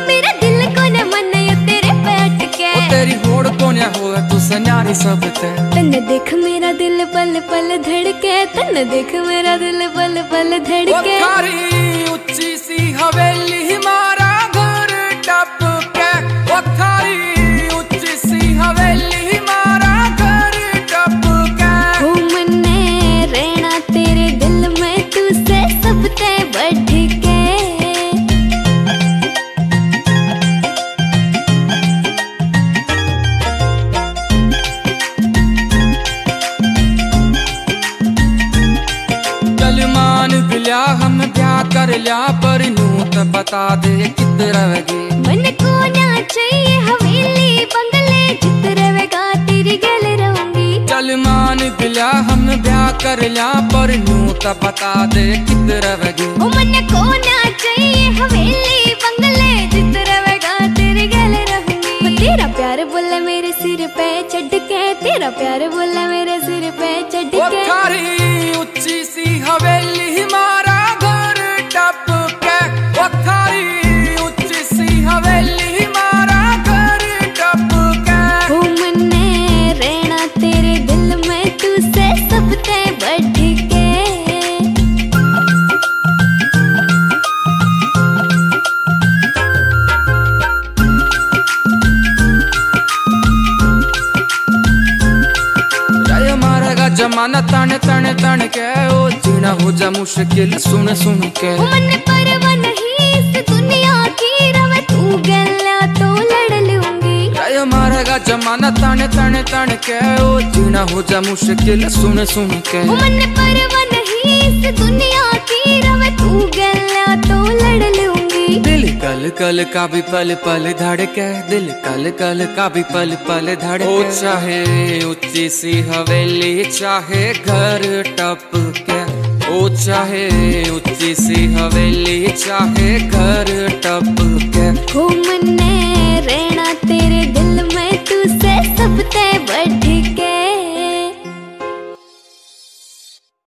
मेरा दिल कोने तेरे तेरी होड़ सब ते देख मेरा दिल पल पल धड़के तन देख मेरा दिल पल पल धड़के। उची सी हवेली चल मान बिल्या हम ब्याह कर लिया? पर नू तो बता दे कित रवगे? मन को ना चाहिए हवेली बंगले जित रहेगा तेरी गल रहूँगी। चल मान बिल्या हम ब्याह कर लिया पर नू तो बता दे कित रवगे? ओ मन को ना चाहिए हवेली बंगले जित रहेगा तेरी गल रहूँगी। तेरा प्यार बोले मेरे सिर पे तेरा प्यार बोला मेरे सिर पे चढ़ के उच्ची सी हवेली हिमा मारेगा तन तन तन के ओ जीना हो जा मुश्किल सुन सुन के। मन परवा नहीं इस दुनिया की रव तू गल्ला तो लड़ लूँगी। राय मारेगा जमाना तन तन तन के ओ जीना हो जा मुश्किल सुन सुन के। मन परवा नहीं इस दुनिया कल कल का भी पल पल धड़के दिल कल कल का भी पल पल धड़के। ओ चाहे ऊँची सी हवेली चाहे घर टप के ओ चाहे ऊँची सी हवेली चाहे घर टप के रहना